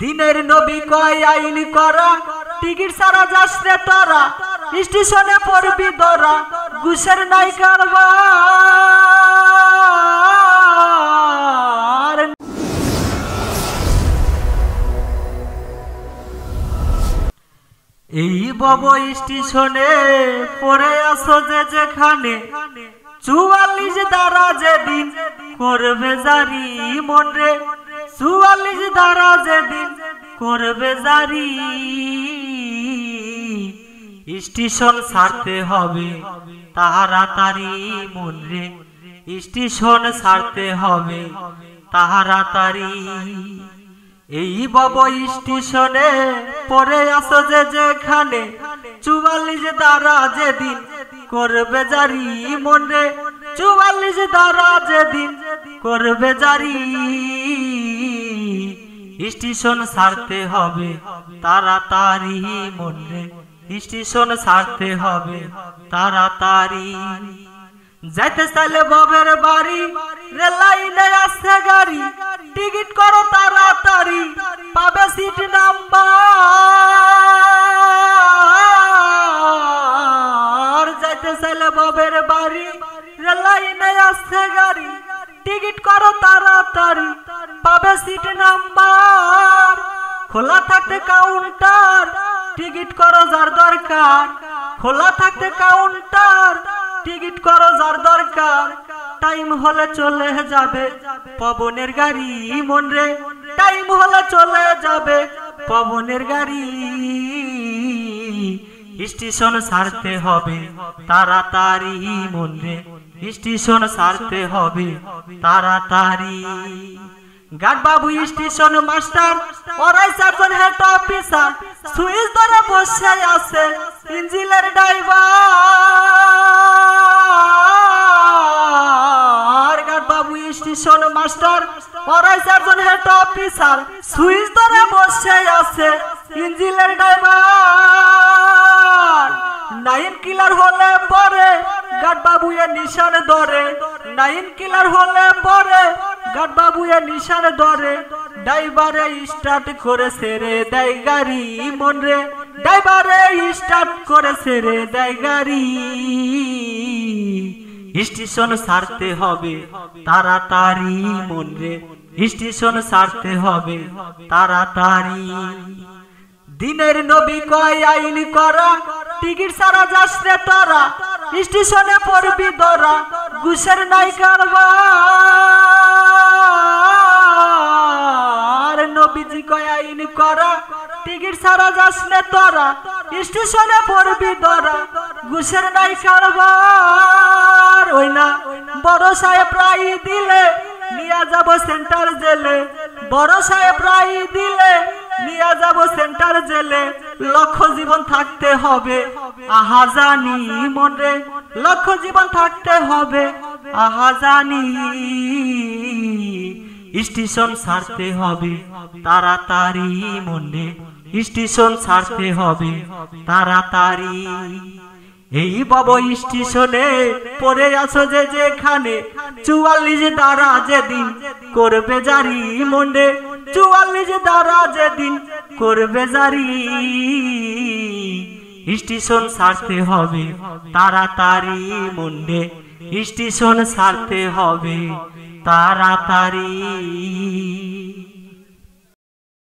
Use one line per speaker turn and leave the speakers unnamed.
দিনের নবী কয়, আইন করা, টিকিট সারা যাস রে তোরা, স্টেশনে পড়বি দরা গুসের নাই কারবার এই বব স্টেশনে পড়ে আসো যে যেখানে, চুয়াল্লিশ দ্বারা যেদিন করবে জারি মন রে। চুয়াল্লিশ দ্বারা যেদিন করবে জারি, স্টেশন ছাড়তে হবে, তাড়াতাড়ি মন রে স্টেশন ছাড়তে হবে, তাড়াতাড়ি। এই বব স্টেশনে পরে আসো যে যেখানে, চুয়াল্লিশ দ্বারা যেদিন করবে জারি মনে চুয়াল্লিশ দ্বারা যেদিন করবে জারি। স্টেশন ছাড়তে হবে, তাড়াতাড়ি মনে স্টেশন ছাড়তে হবে, তাড়াতাড়ি। যাইতে চাইলে ববের বাড়ি, রেল লাইনে আসছে গাড়ি, টিকিট করো তাড়াতাড়ি, পাবে সিট নাম্বার। যাইতে চাইলে ববের বাড়ি, রেল লাইনে আসছে গাড়ি, টিকিট করো তাড়াতাড়ি, পাবে সিট খোলা থাকতে কাউন্টার টিকিট করো যার দরকার। খোলা থাকতে কাউন্টার টিকিট করো যার দরকার। টাইম হলে চলে যাবে পবনের গাড়ি, মন রে। টাইম হলে চলে যাবে পবনের গাড়ি। স্টেশন ছাড়তে হবে তাড়াতাড়ি, মন রে। স্টেশন ছাড়তে হবে তাড়াতাড়ি। গার্ড বাবু স্টেশন মাস্টার, ওরাই চারজন হেড অফিসার। সুইচ ধরে বসে আছে ইঞ্জিনের ড্রাইভার। গার্ড বাবু স্টেশন মাস্টার, ওরাই চারজন হেড অফিসার। সুইচ ধরে বসে আছে ইঞ্জিনের ড্রাইভার। নাইন কিলার হলে পরে গার্ড বাবু এ নিশান ধরে। নাইন কিলার হলে পরে গার্ড বাবু এ ধরে ড্রাইভারে স্টার্ট করে সেরে দেয় গাড়ি মন রে। ড্রাইভারে স্টার্ট করে সেরে দেয় গাড়ি। স্টেশন ছাড়তে হবে, তাড়াতাড়ি মন রে। স্টেশন ছাড়তে হবে, তাড়াতাড়ি। দিনের নবী কয়, আইন করা, টিকিট সারা যাস রে তোরা। স্টেশনে পড়বি দরা গুসের নাই কারবার করা। টিকিট সারা যাস রে তোরা। স্টেশনে পড়বি দরা গুসের নাই কারবার ওই না। বড় সাহেব রাই দিলে নিয়ে যাব সেন্টার জেলে। বড় সাহেব রাই দিলে নিয়ে যাব সেন্টার জেলে। লক্ষ্য জীবন থাকতে হবে। আহা জানি মনে। লক্ষ্য জীবন থাকতে হবে। আহা জানি স্টেশন ছাড়তে হবে। তাড়াতাড়ি মনে স্টেশন ছাড়তে হবে। তাড়াতাড়ি। এই বাবু স্টেশনে পড়ে আছো যে যেখানে, চুয়াল্লিশ দ্বারা যেদিন করবে জারি মনে, চুয়াল্লিশ দ্বারা যেদিন করবে জারি। স্টেশন ছাড়তে হবে। তাড়াতাড়ি মনে স্টেশন ছাড়তে হবে। তাড়াতাড়ি